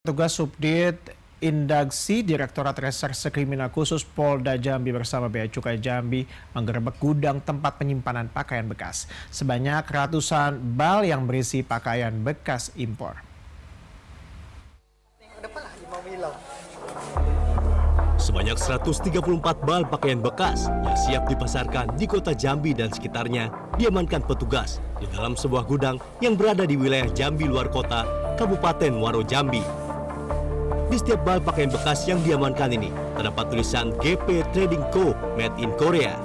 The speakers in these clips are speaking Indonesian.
Tugas Subdit Indagsi Direktorat Reserse Kriminal Khusus Polda Jambi bersama Bea Cukai Jambi menggerebek gudang tempat penyimpanan pakaian bekas. Sebanyak ratusan bal yang berisi pakaian bekas impor. Sebanyak 134 bal pakaian bekas yang siap dipasarkan di kota Jambi dan sekitarnya diamankan petugas di dalam sebuah gudang yang berada di wilayah Jambi luar kota, Kabupaten Waro Jambi. Di setiap bal pakaian bekas yang diamankan ini terdapat tulisan GP Trading Co. Made in Korea.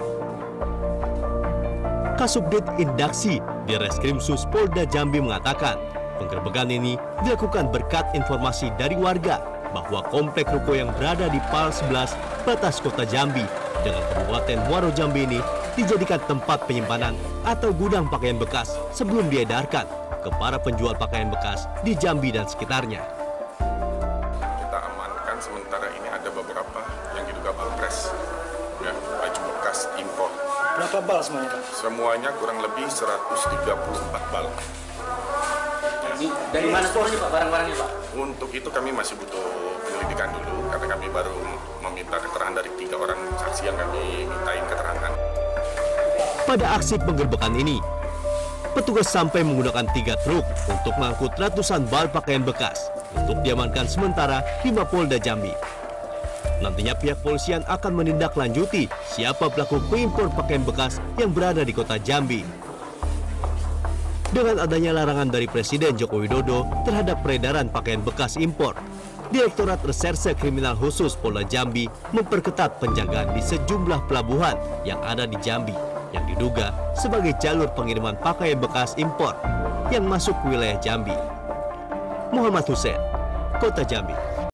Kasubdit Indaksi di Reskrim Sus Polda Jambi mengatakan penggerbekan ini dilakukan berkat informasi dari warga bahwa komplek ruko yang berada di PAL 11 batas kota Jambi dengan Kabupaten Muaro Jambi ini dijadikan tempat penyimpanan atau gudang pakaian bekas sebelum diedarkan ke para penjual pakaian bekas di Jambi dan sekitarnya Berapa bal semuanya Pak? Semuanya kurang lebih 134 bal. Ini dari mana source Pak barang-barangnya Pak? Untuk itu kami masih butuh penyelidikan dulu karena kami baru meminta keterangan dari tiga orang saksi yang kami mintain keterangan. Pada aksi penggerbekan ini, petugas sampai menggunakan tiga truk untuk mengangkut ratusan bal pakaian bekas untuk diamankan sementara di Mapolda Jambi. Nantinya pihak polisian akan menindaklanjuti siapa pelaku pengimpor pakaian bekas yang berada di kota Jambi. Dengan adanya larangan dari Presiden Joko Widodo terhadap peredaran pakaian bekas impor, Direktorat Reserse Kriminal Khusus Polda Jambi memperketat penjagaan di sejumlah pelabuhan yang ada di Jambi yang diduga sebagai jalur pengiriman pakaian bekas impor yang masuk wilayah Jambi. Muhammad Hussein, Kota Jambi.